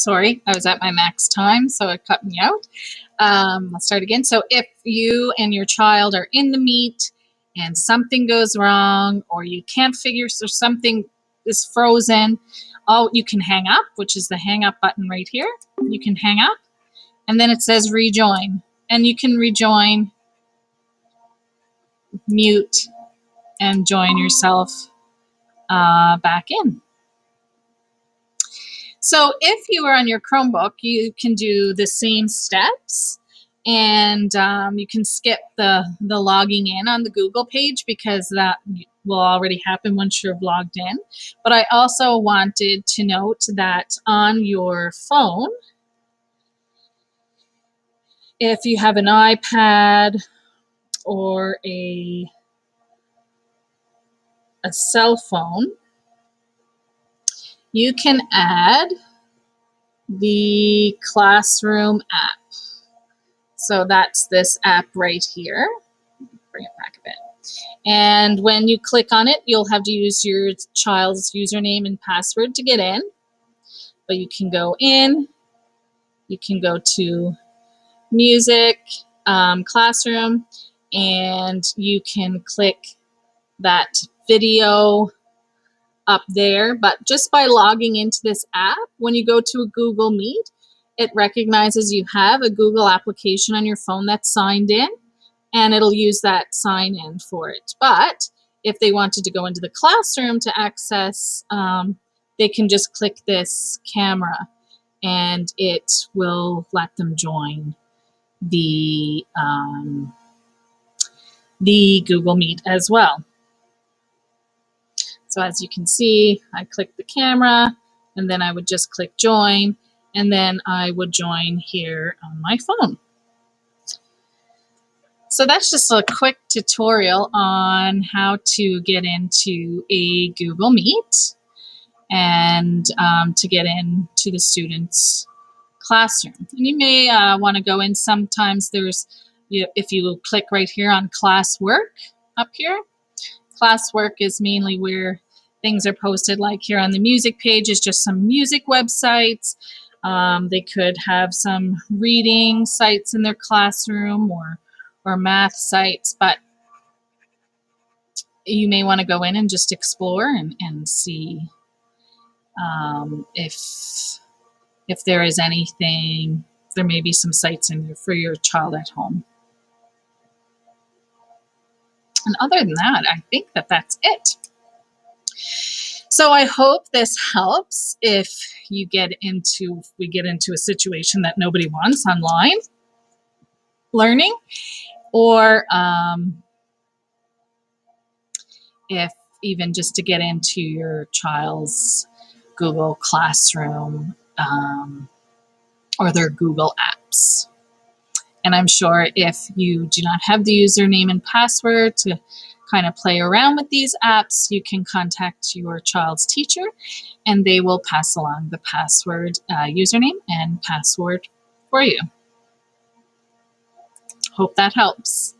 Sorry, I was at my max time, so it cut me out. Um, I'll start again. So if you and your child are in the meet and something goes wrong or you can't figure so something is frozen, oh, you can hang up, which is the hang up button right here. You can hang up and then it says rejoin and you can rejoin, mute, and join yourself uh, back in. So if you are on your Chromebook, you can do the same steps and um, you can skip the, the logging in on the Google page because that will already happen once you're logged in. But I also wanted to note that on your phone, if you have an iPad or a a cell phone, you can add the classroom app. So that's this app right here. Bring it back a bit. And when you click on it, you'll have to use your child's username and password to get in. But you can go in, you can go to music, um, classroom, and you can click that video up there. But just by logging into this app, when you go to a Google Meet, it recognizes you have a Google application on your phone that's signed in, and it'll use that sign in for it. But if they wanted to go into the classroom to access, um, they can just click this camera and it will let them join the um, the Google Meet as well. So as you can see, I click the camera and then I would just click join and then I would join here on my phone. So that's just a quick tutorial on how to get into a Google Meet and um, to get into the students' classroom. And you may uh, want to go in sometimes there's, you, if you click right here on classwork up here, classwork is mainly where things are posted like here on the music page is just some music websites. Um, they could have some reading sites in their classroom or, or math sites, but you may want to go in and just explore and, and see um, if if there is anything, there may be some sites in your, for your child at home. And other than that, I think that that's it. So I hope this helps if you get into, we get into a situation that nobody wants online learning, or um, if even just to get into your child's Google Classroom um, or their Google apps. And I'm sure if you do not have the username and password to kind of play around with these apps, you can contact your child's teacher and they will pass along the password, uh, username, and password for you. Hope that helps.